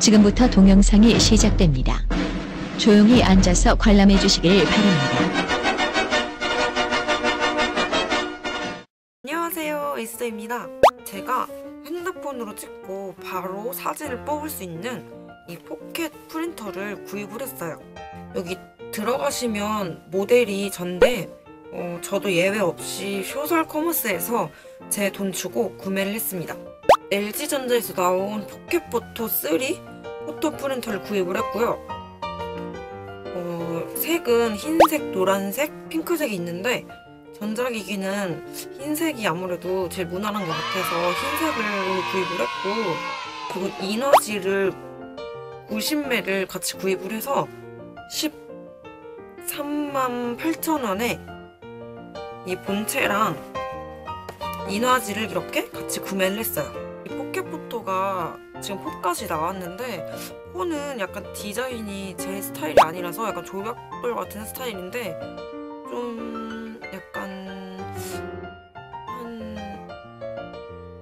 지금부터 동영상이 시작됩니다. 조용히 앉아서 관람해 주시길 바랍니다. 안녕하세요 에스더입니다 제가 핸드폰으로 찍고 바로 사진을 뽑을 수 있는 이 포켓 프린터를 구입을 했어요 여기 들어가시면 모델이 전데 어, 저도 예외 없이 social commerce에서 제 돈 주고 구매를 했습니다 LG전자에서 나온 포켓포토 3 포토 프린터를 구입을 했고요 어, 색은 흰색, 노란색, 핑크색이 있는데 전자기기는 흰색이 아무래도 제일 무난한 것 같아서 흰색을 구입을 했고 그리고 이너지를 90매를 같이 구입을 해서 13만 8천 원에 이 본체랑 인화지를 이렇게 같이 구매를 했어요. 이 포켓포토가 지금 폰까지 나왔는데 폰은 약간 디자인이 제 스타일이 아니라서 약간 조약돌 같은 스타일인데 좀 약간 한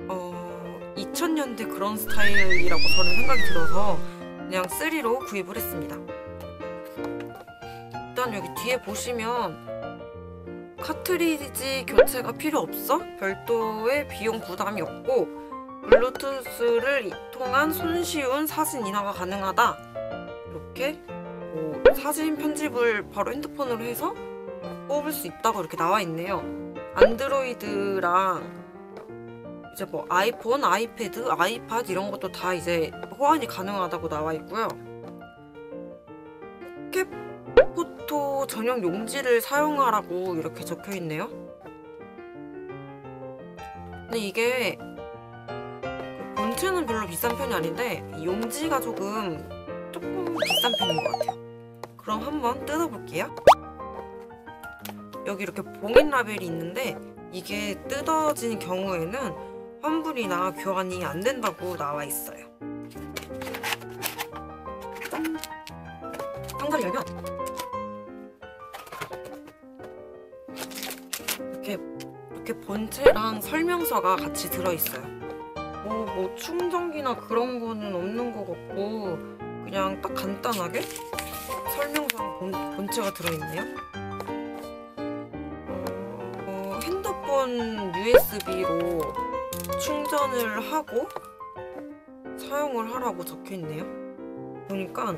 어, 2000년대 그런 스타일이라고 저는 생각이 들어서 그냥 3로 구입을 했습니다. 일단 여기 뒤에 보시면 카트리지 교체가 필요 없어 별도의 비용 부담이 없고 블루투스를 통한 손쉬운 사진 인화가 가능하다 이렇게 뭐 사진 편집을 바로 핸드폰으로 해서 뽑을 수 있다고 이렇게 나와 있네요. 안드로이드랑 이제 뭐 아이폰, 아이패드, 아이팟 이런 것도 다 이제 호환이 가능하다고 나와 있고요. 포켓포토 전용 용지를 사용하라고 이렇게 적혀 있네요. 근데 이게 그 본체는 별로 비싼 편이 아닌데 이 용지가 조금 조금 비싼 편인 것 같아요. 그럼 한번 뜯어볼게요. 여기 이렇게 봉인 라벨이 있는데 이게 뜯어진 경우에는 환불이나 교환이 안 된다고 나와 있어요. 짠! 상자를 열면 이렇게 이렇게 본체랑 설명서가 같이 들어 있어요. 뭐, 뭐 충전기나 그런 거는 없는 것 같고 그냥 딱 간단하게 설명서랑 본, 본체가 들어 있네요. 어, 핸드폰 USB로 충전을 하고 사용을 하라고 적혀 있네요. 보니까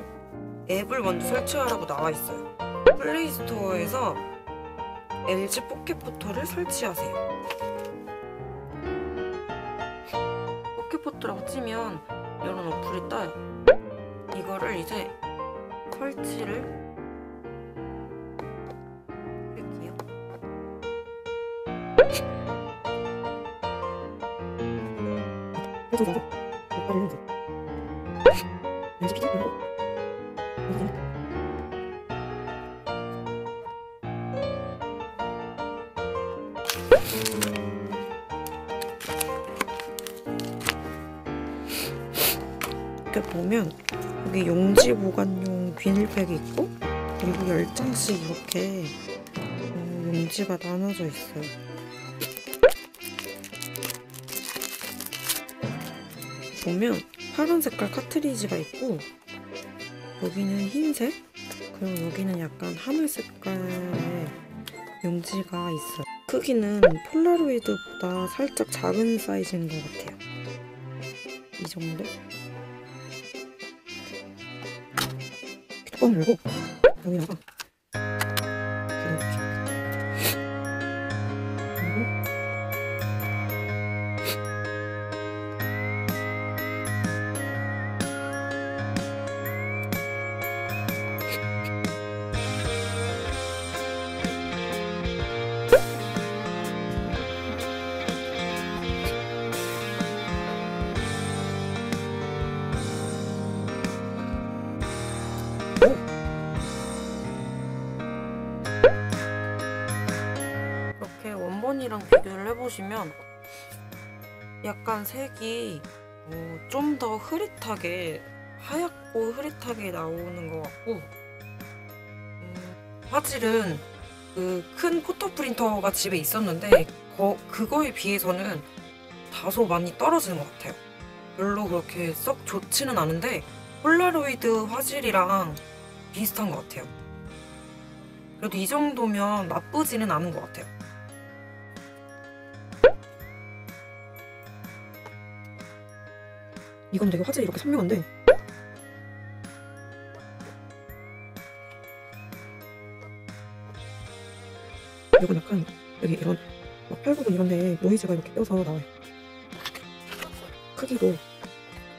앱을 먼저 설치하라고 나와 있어요. 플레이스토어에서 LG 포켓포토를 설치하세요. 포켓포토라고 치면 이런 어플이 떠요. 이거를 이제 설치를 할게요. 해줘 오빠를 해줘 피자 이거 이렇게 보면 여기 용지 보관용 비닐팩이 있고 그리고 10장씩 이렇게 어, 용지가 나눠져 있어요. 보면 파란 색깔 카트리지가 있고 여기는 흰색 그리고 여기는 약간 하늘 색깔의 용지가 있어요. 크기는 폴라로이드보다 살짝 작은 사이즈인 것 같아요. 이 정도? 뚜껑 열고 여기다가 이렇게 원본이랑 비교를 해보시면 약간 색이 어, 좀더 흐릿하게 하얗고 흐릿하게 나오는 것 같고 음, 화질은 그 큰 포토 프린터가 집에 있었는데 거, 그거에 비해서는 다소 많이 떨어지는 것 같아요. 별로 그렇게 썩 좋지는 않은데 폴라로이드 화질이랑 비슷한 것 같아요. 그래도 이 정도면 나쁘지는 않은 것 같아요. 이건 되게 화질이 이렇게 선명한데 이건 약간 여기 이런 막 팔 부분 이런 데 노이즈가 이렇게 껴서 나와요 크기도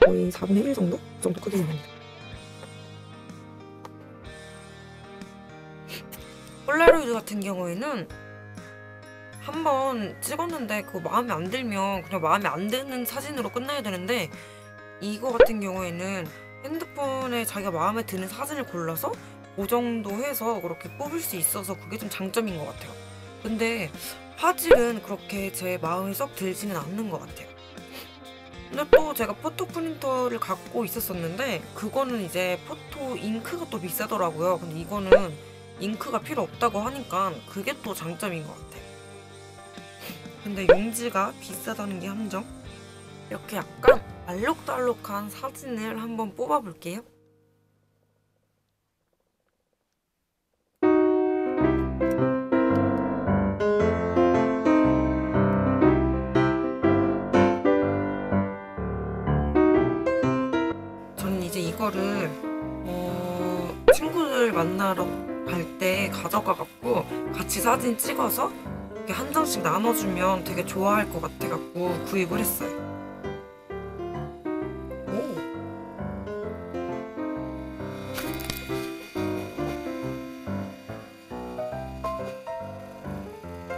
거의 4분의 1 정도? 그 정도 크기인 겁니다 폴라로이드 같은 경우에는 한 번 찍었는데 그거 마음에 안 들면 그냥 마음에 안 드는 사진으로 끝나야 되는데 이거 같은 경우에는 핸드폰에 자기가 마음에 드는 사진을 골라서 그 정도 해서 그렇게 뽑을 수 있어서 그게 좀 장점인 것 같아요. 근데 화질은 그렇게 제 마음에 썩 들지는 않는 것 같아요. 근데 또 제가 포토 프린터를 갖고 있었었는데 그거는 이제 포토 잉크가 또 비싸더라고요. 근데 이거는 잉크가 필요 없다고 하니까 그게 또 장점인 것 같아요. 근데 용지가 비싸다는 게 함정. 이렇게 약간 알록달록한 사진을 한번 뽑아볼게요. 저는 이제 이거를 어, 친구들 만나러 갈 때 가져가 갖고 같이 사진 찍어서 이렇게 한 장씩 나눠주면 되게 좋아할 것 같아 갖고 구입을 했어요. 오.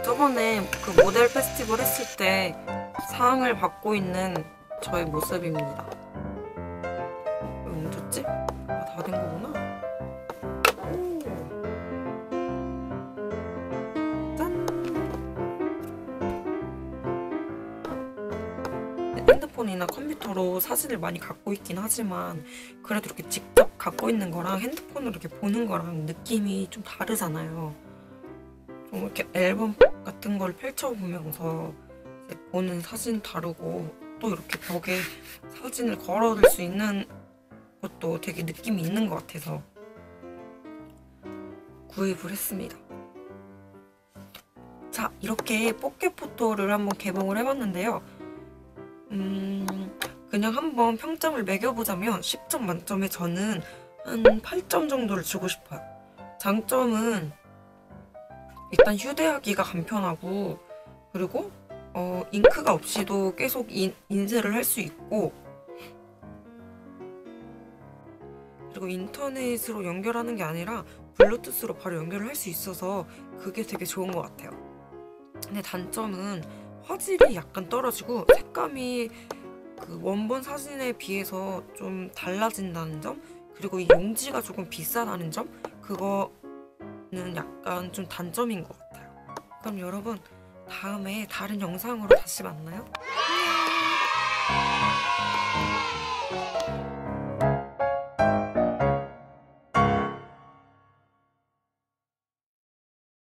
저번에 그 모델 페스티벌 했을 때 상을 받고 있는 저의 모습입니다. 왜 멈췄지? 핸드폰이나 컴퓨터로 사진을 많이 갖고 있긴 하지만 그래도 이렇게 직접 갖고 있는 거랑 핸드폰으로 이렇게 보는 거랑 느낌이 좀 다르잖아요. 좀 이렇게 앨범 같은 걸 펼쳐보면서 보는 사진 다르고 또 이렇게 벽에 사진을 걸어둘 수 있는 것도 되게 느낌이 있는 것 같아서 구입을 했습니다. 자, 이렇게 포켓 포토를 한번 개봉을 해봤는데요. 음, 그냥 한번 평점을 매겨보자면 10점 만점에 저는 한 8점 정도를 주고 싶어요. 장점은 일단 휴대하기가 간편하고 그리고 어, 잉크가 없이도 계속 인, 인쇄를 할 수 있고 그리고 인터넷으로 연결하는 게 아니라 블루투스로 바로 연결을 할 수 있어서 그게 되게 좋은 것 같아요. 근데 단점은 화질이 약간 떨어지고 색감이 그 원본 사진에 비해서 좀 달라진다는 점? 그리고 이 용지가 조금 비싸다는 점? 그거는 약간 좀 단점인 것 같아요. 그럼 여러분 다음에 다른 영상으로 다시 만나요. 안녕.